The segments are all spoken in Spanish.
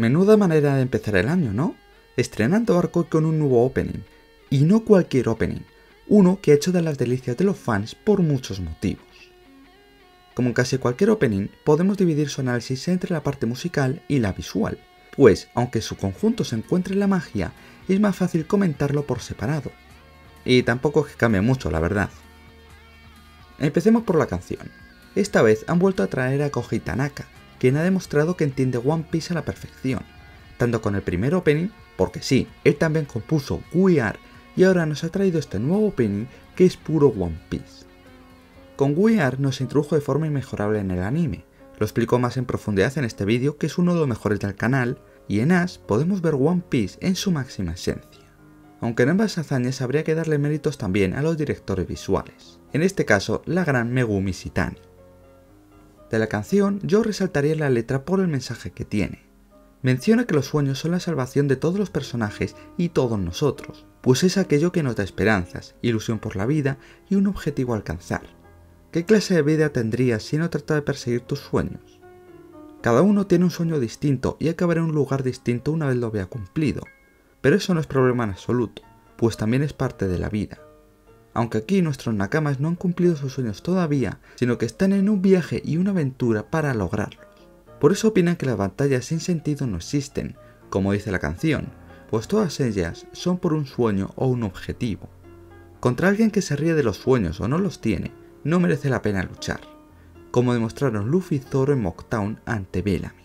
Menuda manera de empezar el año, ¿no? Estrenando Arco con un nuevo opening. Y no cualquier opening, uno que ha hecho de las delicias de los fans por muchos motivos. Como en casi cualquier opening, podemos dividir su análisis entre la parte musical y la visual, pues aunque su conjunto se encuentre en la magia, es más fácil comentarlo por separado. Y tampoco es que cambie mucho, la verdad. Empecemos por la canción. Esta vez han vuelto a traer a Koji Tanaka, quien ha demostrado que entiende One Piece a la perfección, tanto con el primer opening, porque sí, él también compuso We Are, y ahora nos ha traído este nuevo opening que es puro One Piece. Con We Are nos introdujo de forma inmejorable en el anime, lo explico más en profundidad en este vídeo que es uno de los mejores del canal, y en Ash podemos ver One Piece en su máxima esencia. Aunque en ambas hazañas habría que darle méritos también a los directores visuales, en este caso la gran Megumi Shitani. De la canción yo resaltaría la letra por el mensaje que tiene. Menciona que los sueños son la salvación de todos los personajes y todos nosotros, pues es aquello que nos da esperanzas, ilusión por la vida y un objetivo a alcanzar. ¿Qué clase de vida tendrías si no trata de perseguir tus sueños? Cada uno tiene un sueño distinto y acabará en un lugar distinto una vez lo vea cumplido, pero eso no es problema en absoluto, pues también es parte de la vida. Aunque aquí nuestros nakamas no han cumplido sus sueños todavía, sino que están en un viaje y una aventura para lograrlos. Por eso opinan que las batallas sin sentido no existen, como dice la canción, pues todas ellas son por un sueño o un objetivo. Contra alguien que se ríe de los sueños o no los tiene, no merece la pena luchar, como demostraron Luffy y Zoro en Mocktown ante Bellamy.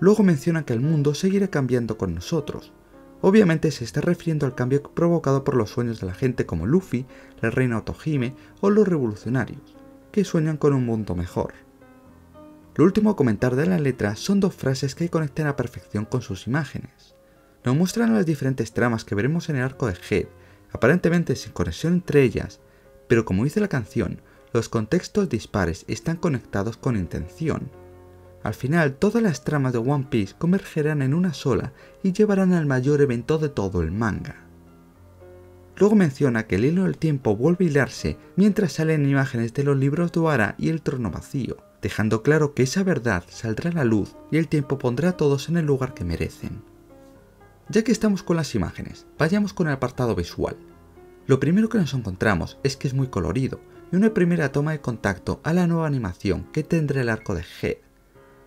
Luego mencionan que el mundo seguirá cambiando con nosotros. Obviamente se está refiriendo al cambio provocado por los sueños de la gente como Luffy, la reina Otohime o los revolucionarios, que sueñan con un mundo mejor. Lo último a comentar de la letra son dos frases que conectan a perfección con sus imágenes. Nos muestran las diferentes tramas que veremos en el arco de Head, aparentemente sin conexión entre ellas, pero como dice la canción, los contextos dispares están conectados con intención. Al final, todas las tramas de One Piece convergerán en una sola y llevarán al mayor evento de todo el manga. Luego menciona que el hilo del tiempo vuelve a hilarse mientras salen imágenes de los libros de Wara y el trono vacío, dejando claro que esa verdad saldrá a la luz y el tiempo pondrá a todos en el lugar que merecen. Ya que estamos con las imágenes, vayamos con el apartado visual. Lo primero que nos encontramos es que es muy colorido y una primera toma de contacto a la nueva animación que tendrá el arco de Head.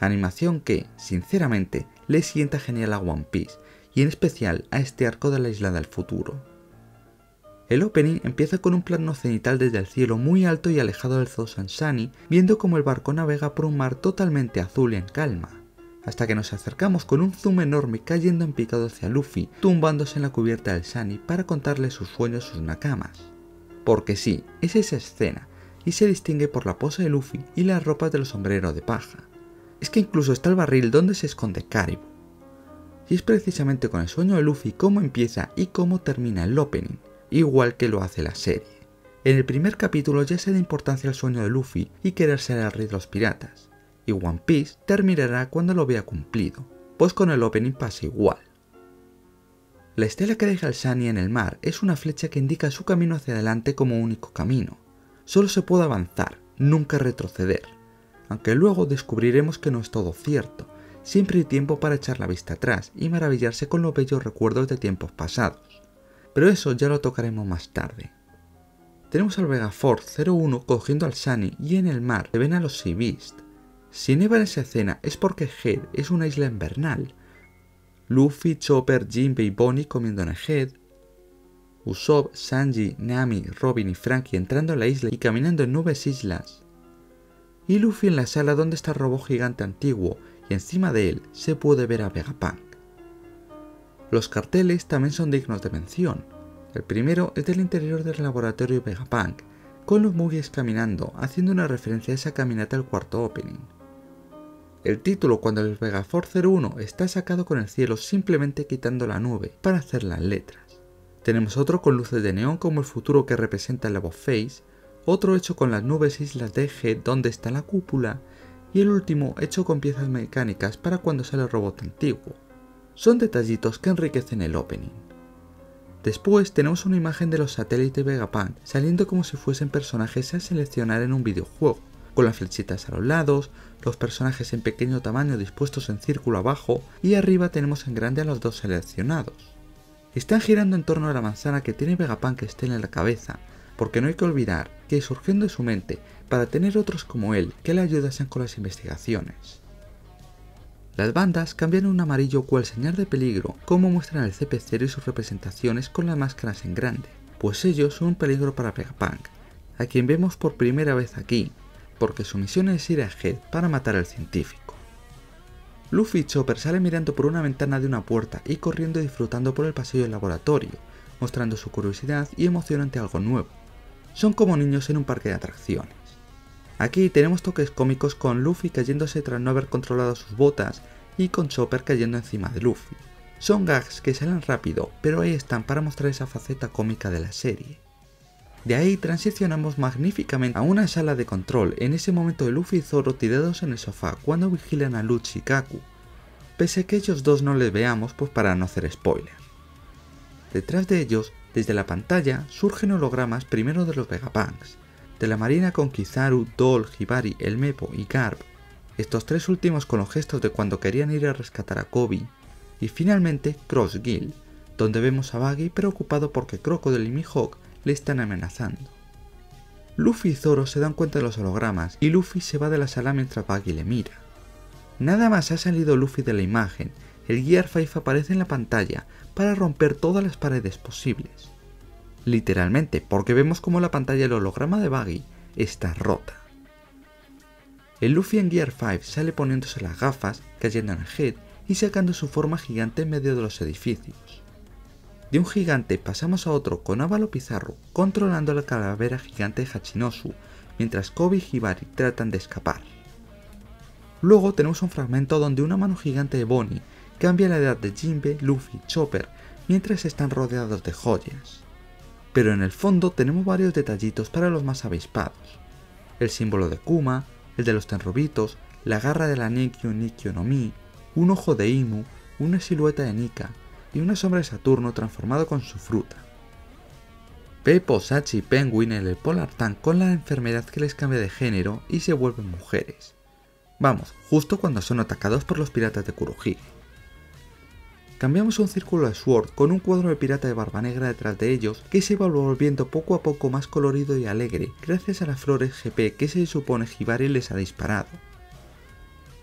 Animación que, sinceramente, le sienta genial a One Piece y en especial a este arco de la isla del futuro. El opening empieza con un plano cenital desde el cielo muy alto y alejado del zoo Sansani, viendo como el barco navega por un mar totalmente azul y en calma hasta que nos acercamos con un zoom enorme cayendo en picado hacia Luffy, tumbándose en la cubierta del Sunny para contarle sus sueños sus nakamas. Porque sí, es esa escena, y se distingue por la pose de Luffy y las ropas de los sombreros de paja. Es que incluso está el barril donde se esconde Caribou. Y es precisamente con el sueño de Luffy cómo empieza y cómo termina el opening, igual que lo hace la serie. En el primer capítulo ya se da importancia al sueño de Luffy y querer ser el rey de los piratas, y One Piece terminará cuando lo vea cumplido, pues con el opening pasa igual. La estela que deja el Sunny en el mar es una flecha que indica su camino hacia adelante como único camino. Solo se puede avanzar, nunca retroceder. Aunque luego descubriremos que no es todo cierto, siempre hay tiempo para echar la vista atrás y maravillarse con los bellos recuerdos de tiempos pasados. Pero eso ya lo tocaremos más tarde. Tenemos al Vegaforce 01 cogiendo al Sunny y en el mar se ven a los Sea Beast. Si neva en esa escena es porque Head es una isla invernal. Luffy, Chopper, Jinbei y Bonnie comiendo en Head. Usopp, Sanji, Nami, Robin y Frankie entrando en la isla y caminando en nubes islas. Y Luffy en la sala donde está el robot gigante antiguo y encima de él se puede ver a Vegapunk. Los carteles también son dignos de mención. El primero es del interior del laboratorio Vegapunk, con los Mugies caminando, haciendo una referencia a esa caminata al cuarto opening. El título cuando el Vegaforce 01 está sacado con el cielo simplemente quitando la nube para hacer las letras. Tenemos otro con luces de neón como el futuro que representa el Face, otro hecho con las nubes islas de G donde está la cúpula y el último hecho con piezas mecánicas para cuando sale el robot antiguo. Son detallitos que enriquecen el opening. Después tenemos una imagen de los satélites Vegapunk saliendo como si fuesen personajes a seleccionar en un videojuego, con las flechitas a los lados, los personajes en pequeño tamaño dispuestos en círculo abajo y arriba tenemos en grande a los dos seleccionados. Están girando en torno a la manzana que tiene Vegapunk Estela en la cabeza, porque no hay que olvidar que surgiendo de su mente para tener otros como él que le ayudasen con las investigaciones. Las bandas cambian un amarillo cual señal de peligro, como muestran el CP0 y sus representaciones con las máscaras en grande, pues ellos son un peligro para Vegapunk, a quien vemos por primera vez aquí, porque su misión es ir a Head para matar al científico. Luffy y Chopper salen mirando por una ventana de una puerta y corriendo y disfrutando por el pasillo del laboratorio, mostrando su curiosidad y emoción ante algo nuevo. Son como niños en un parque de atracciones. Aquí tenemos toques cómicos con Luffy cayéndose tras no haber controlado sus botas y con Chopper cayendo encima de Luffy. Son gags que salen rápido, pero ahí están para mostrar esa faceta cómica de la serie. De ahí transicionamos magníficamente a una sala de control, en ese momento de Luffy y Zoro tirados en el sofá cuando vigilan a Luchi y Kaku, pese a que ellos dos no les veamos pues para no hacer spoiler. Detrás de ellos, desde la pantalla, surgen hologramas primero de los Vegapunks, de la marina con Kizaru, Doll, Hibari, El Mepo y Garb, estos tres últimos con los gestos de cuando querían ir a rescatar a Kobe, y finalmente Cross Gill, donde vemos a Baggy preocupado porque Crocodile y Mihawk le están amenazando. Luffy y Zoro se dan cuenta de los hologramas y Luffy se va de la sala mientras Baggy le mira. Nada más ha salido Luffy de la imagen, el Gear 5 aparece en la pantalla para romper todas las paredes posibles literalmente, porque vemos como la pantalla del holograma de Baggy está rota. El Luffy en Gear 5 sale poniéndose las gafas, cayendo en el head y sacando su forma gigante en medio de los edificios. De un gigante pasamos a otro con Ávalo Pizarro controlando la calavera gigante de Hachinosu, mientras Kobe y Hibari tratan de escapar. Luego tenemos un fragmento donde una mano gigante de Bonnie cambia la edad de Jinbe, Luffy Chopper mientras están rodeados de joyas pero en el fondo tenemos varios detallitos para los más avispados. El símbolo de Kuma, el de los tenrobitos, la garra de la Nikyo Nikyo no Mi, un ojo de Imu, una silueta de Nika y una sombra de Saturno transformado con su fruta. Pepo, Sachi y Penguin en el Polar Tank con la enfermedad que les cambia de género y se vuelven mujeres. Vamos, justo cuando son atacados por los piratas de Kurohige. Cambiamos un círculo de Sword con un cuadro de pirata de barba negra detrás de ellos que se va volviendo poco a poco más colorido y alegre gracias a las flores GP que se supone Hibari les ha disparado.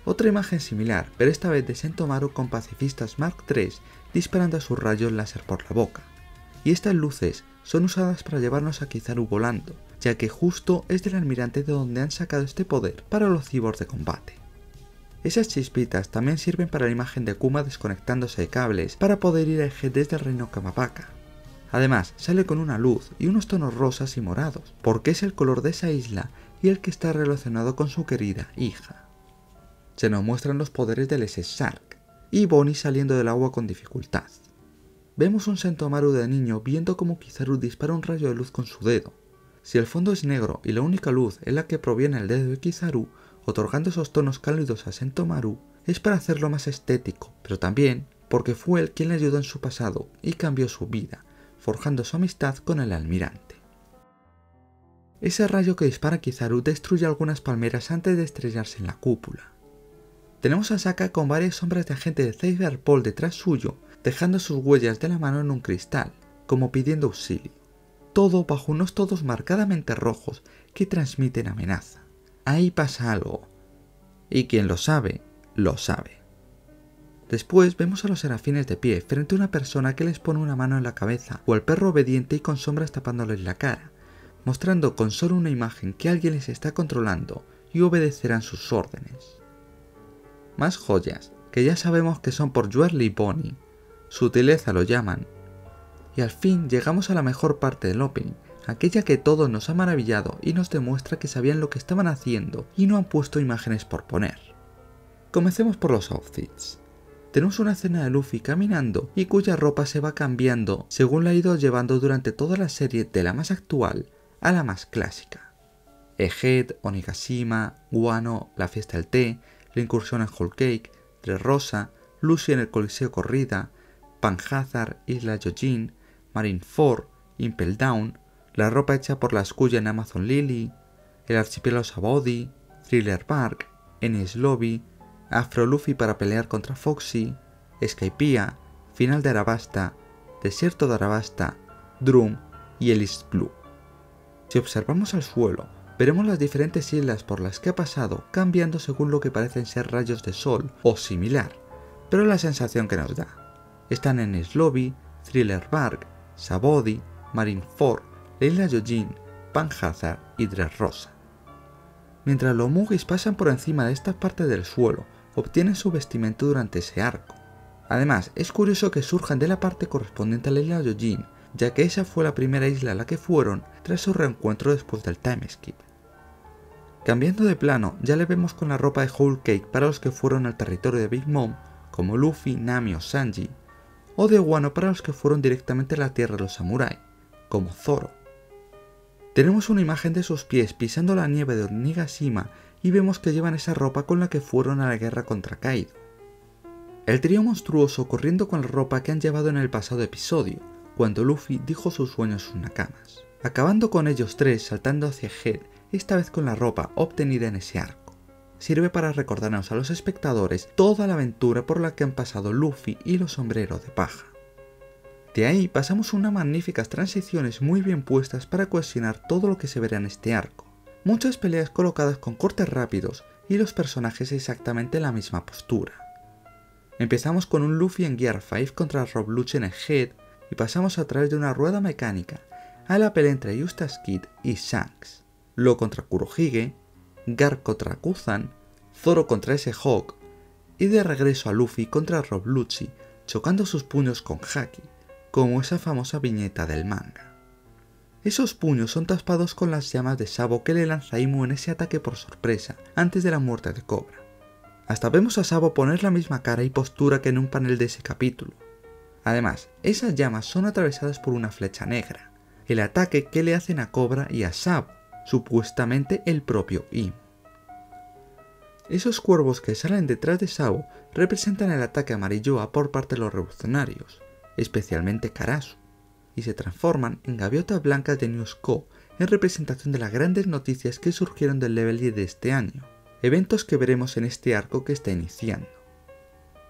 Otra imagen similar, pero esta vez de Sentomaru con pacifistas Mark III disparando a sus rayos láser por la boca. Y estas luces son usadas para llevarnos a Kizaru volando, ya que justo es del almirante de donde han sacado este poder para los cyborgs de combate. Esas chispitas también sirven para la imagen de Kuma desconectándose de cables para poder ir a desde el reino Kamapaka. Además, sale con una luz y unos tonos rosas y morados, porque es el color de esa isla y el que está relacionado con su querida hija. Se nos muestran los poderes del SS Shark y Bonnie saliendo del agua con dificultad. Vemos un Sentomaru de niño viendo cómo Kizaru dispara un rayo de luz con su dedo. Si el fondo es negro y la única luz es la que proviene del dedo de Kizaru, otorgando esos tonos cálidos a Sentomaru es para hacerlo más estético, pero también porque fue él quien le ayudó en su pasado y cambió su vida, forjando su amistad con el almirante. Ese rayo que dispara Kizaru destruye algunas palmeras antes de estrellarse en la cúpula. Tenemos a Saka con varias sombras de agente de Cyberpol detrás suyo, dejando sus huellas de la mano en un cristal, como pidiendo auxilio. Todo bajo unos todos marcadamente rojos que transmiten amenaza ahí pasa algo. Y quien lo sabe, lo sabe. Después vemos a los serafines de pie frente a una persona que les pone una mano en la cabeza o al perro obediente y con sombras tapándoles la cara, mostrando con solo una imagen que alguien les está controlando y obedecerán sus órdenes. Más joyas, que ya sabemos que son por Juerly y Bonnie, sutileza lo llaman. Y al fin llegamos a la mejor parte del opening, aquella que todo nos ha maravillado y nos demuestra que sabían lo que estaban haciendo y no han puesto imágenes por poner. Comencemos por los outfits. Tenemos una escena de Luffy caminando y cuya ropa se va cambiando según la ha ido llevando durante toda la serie de la más actual a la más clásica. Egghead, Onigashima, Guano, la fiesta del té, la incursión en Whole Cake, Rosa, Lucy en el Coliseo Corrida, Panhazard, Isla Yojin, Marineford, Impel Down, la ropa hecha por la escuya en Amazon Lily, el archipiélago Sabodi, Thriller Bark, Ennis Lobby, Afro Luffy para pelear contra Foxy, Skypiea, Final de Arabasta, Desierto de Arabasta, Drum y Ellis Blue. Si observamos al suelo, veremos las diferentes islas por las que ha pasado cambiando según lo que parecen ser rayos de sol o similar, pero la sensación que nos da. Están en Slobby, Thriller Bark, Sabodi, Marineford, Leila Yojin, Panhazard y Dressrosa. Mientras los Mugis pasan por encima de esta parte del suelo, obtienen su vestimenta durante ese arco. Además, es curioso que surjan de la parte correspondiente a Leila Yojin, ya que esa fue la primera isla a la que fueron tras su reencuentro después del time skip. Cambiando de plano, ya le vemos con la ropa de Whole Cake para los que fueron al territorio de Big Mom, como Luffy, Nami o Sanji, o de Wano para los que fueron directamente a la tierra de los samuráis, como Zoro. Tenemos una imagen de sus pies pisando la nieve de Onigashima y vemos que llevan esa ropa con la que fueron a la guerra contra Kaido. El trío monstruoso corriendo con la ropa que han llevado en el pasado episodio, cuando Luffy dijo sus sueños sus nakamas, acabando con ellos tres saltando hacia Head, esta vez con la ropa obtenida en ese arco. Sirve para recordarnos a los espectadores toda la aventura por la que han pasado Luffy y los sombreros de paja. De ahí pasamos unas magníficas transiciones muy bien puestas para cohesionar todo lo que se verá en este arco. Muchas peleas colocadas con cortes rápidos y los personajes exactamente en la misma postura. Empezamos con un Luffy en Gear 5 contra Rob Lucci en el Head y pasamos a través de una rueda mecánica a la pelea entre Eustace Kid y Shanks, Lo contra Kurohige, Gar contra Kuzan, Zoro contra ese Hawk y de regreso a Luffy contra Rob Lucci chocando sus puños con Haki, como esa famosa viñeta del manga. Esos puños son tapados con las llamas de Sabo que le lanza Imu en ese ataque por sorpresa antes de la muerte de Cobra. Hasta vemos a Sabo poner la misma cara y postura que en un panel de ese capítulo, Además, esas llamas son atravesadas por una flecha negra, el ataque que le hacen a Cobra y a Sabo, supuestamente el propio Im. Esos cuervos que salen detrás de Sabo representan el ataque a por parte de los revolucionarios, especialmente Karasu, y se transforman en gaviotas blancas de Newsco en representación de las grandes noticias que surgieron del level 10 de este año, eventos que veremos en este arco que está iniciando.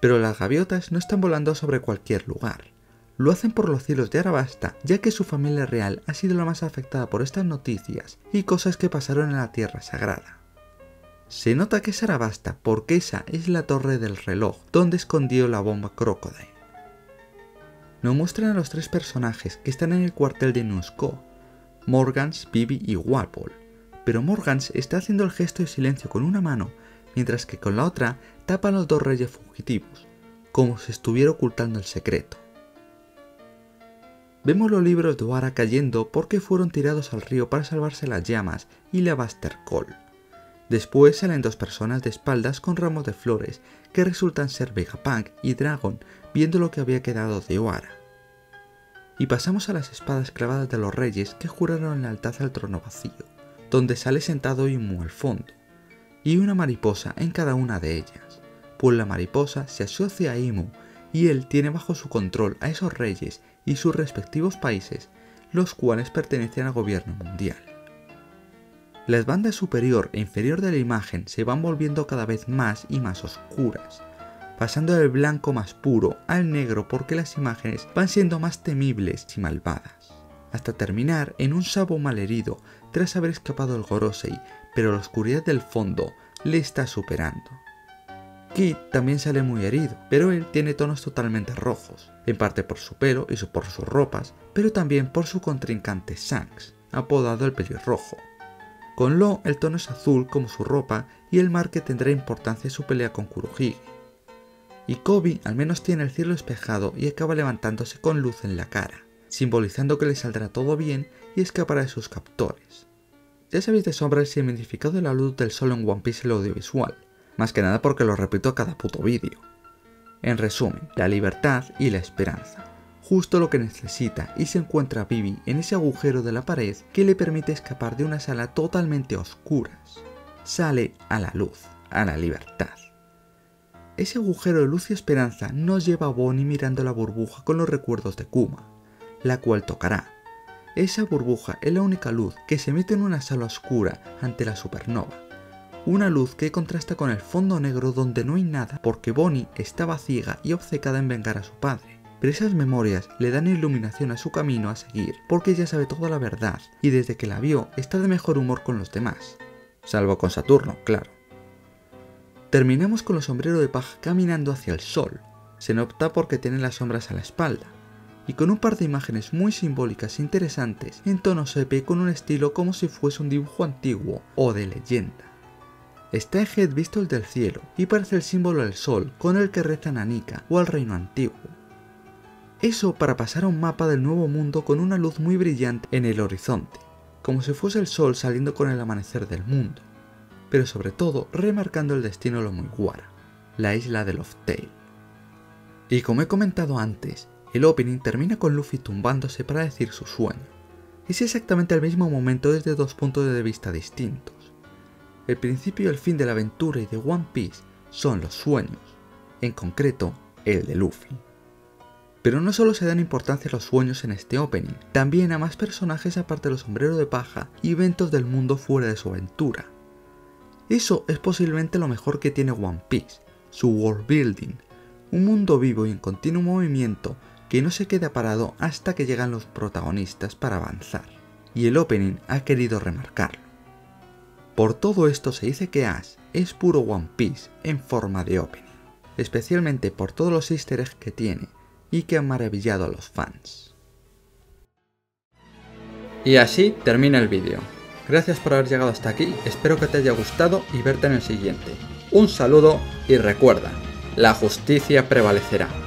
Pero las gaviotas no están volando sobre cualquier lugar. Lo hacen por los cielos de Arabasta, ya que su familia real ha sido la más afectada por estas noticias y cosas que pasaron en la Tierra Sagrada. Se nota que es Arabasta porque esa es la torre del reloj donde escondió la bomba Crocodile. Nos muestran a los tres personajes que están en el cuartel de Nusco, Morgans, Bibi y Walpole, pero Morgans está haciendo el gesto de silencio con una mano mientras que con la otra tapan los dos reyes fugitivos, como si estuviera ocultando el secreto. Vemos los libros de Oara cayendo porque fueron tirados al río para salvarse las llamas y la Buster Call. Después salen dos personas de espaldas con ramos de flores que resultan ser Vegapunk y Dragon viendo lo que había quedado de Oara. Y pasamos a las espadas clavadas de los reyes que juraron lealtad al trono vacío, donde sale sentado Imu al fondo y una mariposa en cada una de ellas, pues la mariposa se asocia a Imu y él tiene bajo su control a esos reyes y sus respectivos países, los cuales pertenecen al gobierno mundial. Las bandas superior e inferior de la imagen se van volviendo cada vez más y más oscuras, pasando del blanco más puro al negro porque las imágenes van siendo más temibles y malvadas, hasta terminar en un sabo malherido tras haber escapado el Gorosei pero la oscuridad del fondo le está superando. Kid también sale muy herido, pero él tiene tonos totalmente rojos, en parte por su pelo y por sus ropas, pero también por su contrincante Shanks, apodado el pelirrojo. Con Lo el tono es azul como su ropa y el mar que tendrá importancia en su pelea con Kurohige. Y Kobe al menos tiene el cielo despejado y acaba levantándose con luz en la cara, simbolizando que le saldrá todo bien y escapará de sus captores. Ya sabéis de sobra el significado de la luz del sol en One Piece el audiovisual, más que nada porque lo repito cada puto vídeo. En resumen, la libertad y la esperanza. Justo lo que necesita y se encuentra Vivi en ese agujero de la pared que le permite escapar de una sala totalmente oscuras. Sale a la luz, a la libertad. Ese agujero de luz y esperanza nos lleva a Bonnie mirando la burbuja con los recuerdos de Kuma, la cual tocará, esa burbuja es la única luz que se mete en una sala oscura ante la supernova, una luz que contrasta con el fondo negro donde no hay nada porque Bonnie estaba ciega y obcecada en vengar a su padre. Pero esas memorias le dan iluminación a su camino a seguir porque ella sabe toda la verdad y desde que la vio está de mejor humor con los demás. Salvo con Saturno, claro. Terminamos con los sombreros de paja caminando hacia el sol. Se nota porque tienen las sombras a la espalda. Y con un par de imágenes muy simbólicas e interesantes en tono sepe con un estilo como si fuese un dibujo antiguo o de leyenda. Está Head visto el del cielo y parece el símbolo del sol con el que rezan a Nika o al reino antiguo. Eso para pasar a un mapa del nuevo mundo con una luz muy brillante en el horizonte, como si fuese el sol saliendo con el amanecer del mundo, pero sobre todo remarcando el destino lo muy guara, la isla de Loftail. Y como he comentado antes, el opening termina con Luffy tumbándose para decir su sueño. Es exactamente el mismo momento desde dos puntos de vista distintos. El principio y el fin de la aventura y de One Piece son los sueños, en concreto el de Luffy. Pero no solo se dan importancia a los sueños en este opening, también a más personajes aparte de los sombreros de paja y eventos del mundo fuera de su aventura. Eso es posiblemente lo mejor que tiene One Piece, su world building, un mundo vivo y en continuo movimiento que no se queda parado hasta que llegan los protagonistas para avanzar. Y el opening ha querido remarcarlo. Por todo esto se dice que Ash es puro One Piece en forma de opening, especialmente por todos los easter eggs que tiene y que han maravillado a los fans. Y así termina el vídeo. Gracias por haber llegado hasta aquí, espero que te haya gustado y verte en el siguiente. Un saludo y recuerda, la justicia prevalecerá.